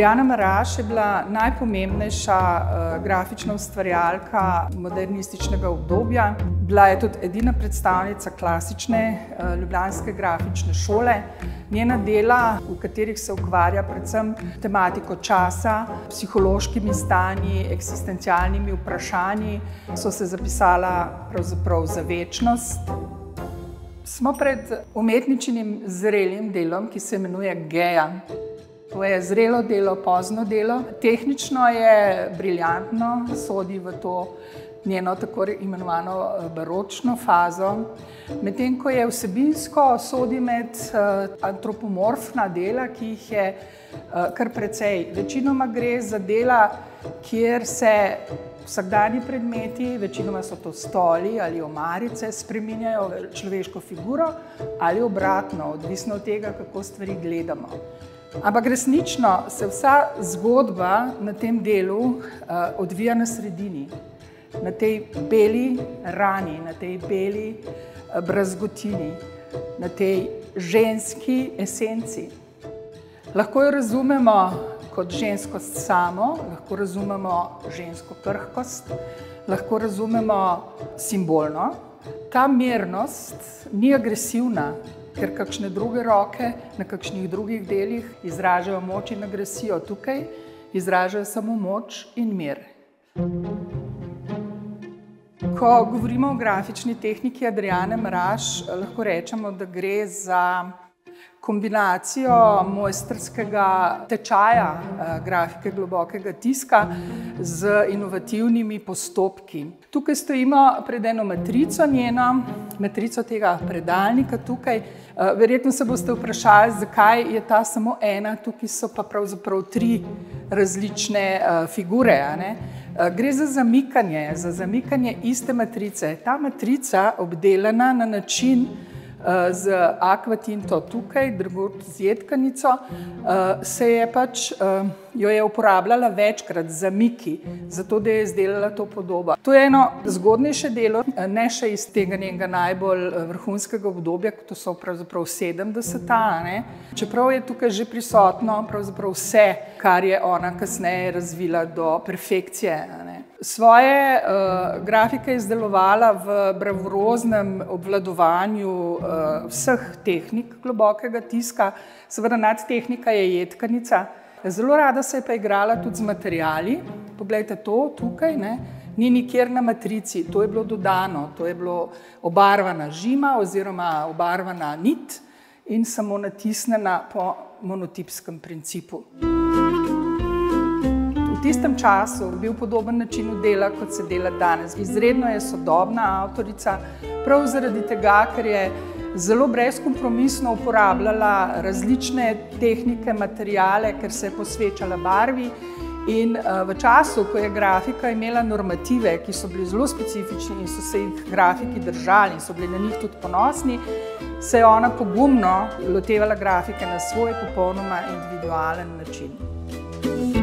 Adriana Maraš je bila najpomembnejša uh, grafična ustvarjalka modernističnega obdobja. Bila je tudi edina predstavnica klasične uh, ljubljanske grafične šole. Njena dela, v katerih se ukvarja predvsem tematiko časa, psihološkimi stanji, eksistencialnimi vprašanji, so se zapisala pravzaprav za večnost. Smo pred umetničinim zrelim delom, ki se imenuje Geja. To je zrelo delo, pozno delo. Tehnično je briljantno, sodi v to njeno tako imenovano eh, baročno fazo, medtem ko je vsebinsko sodi med uh, antropomorfna dela, ki jih je uh, kar precej. Večinoma gre za dela, kjer se vsakdanji predmeti, večinoma so to stoli ali omarice, spreminjajo v človeško figuro ali obratno, odvisno od tega, kako stvari gledamo. Ampak resnično se vsa zgodba na tem delu uh, odvija na sredini, na tej beli rani, na tej beli uh, brazgotini, na tej ženski esenci. Lahko jo razumemo kot ženskost samo, lahko razumemo žensko krhkost, lahko razumemo simbolno. Ta mirnost ni agresivna, ker kakšne druge roke na kakšnih drugih delih izražajo moč in agresijo, tukaj izražajo samo moč in mir. Ko govorimo o grafični tehniki Adriane Mraž, lahko rečemo, da gre za kombinacijo mojstrskega tečaja eh, grafike globokega tiska z inovativnimi postopki. Tukaj stojimo pred eno matrico njeno, matrico tega predalnika tukaj. Eh, verjetno se boste vprašali, zakaj je ta samo ena, tukaj so pa pravzaprav tri različne eh, figure. Gre za zamikanje, za zamikanje iste matrice. Ta matrica obdelana na način, Eh, z akvatinto tukaj, drugot z jedkanico, eh, se je pač, eh, jo je uporabljala večkrat za miki, zato da je izdelala to podobo. To je eno zgodnejše delo, ne še iz tega njenega najbolj vrhunskega obdobja, kot so pravzaprav 70-ta, čeprav je tukaj že prisotno pravzaprav vse, kar je ona kasneje razvila do perfekcije. Ne? Svoje uh, grafike je izdelovala v bravuroznem obvladovanju uh, vseh tehnik globokega tiska, seveda nadtehnika je jedkanica. Zelo rada se je pa igrala tudi z materijali. Poglejte to tukaj, ne? ni nikjer na matrici, to je bilo dodano, to je bilo obarvana žima oziroma obarvana nit in samo natisnjena po monotipskem principu tistem času bil podoben načinu dela, kot se dela danes. Izredno je sodobna avtorica, prav zaradi tega, ker je zelo brezkompromisno uporabljala različne tehnike, materijale, ker se je posvečala barvi. In uh, v času, ko je grafika imela normative, ki so bili zelo specifični in so se jih grafiki držali in so bili na njih tudi ponosni, se je ona pogumno lotevala grafike na svoj popolnoma individualen način.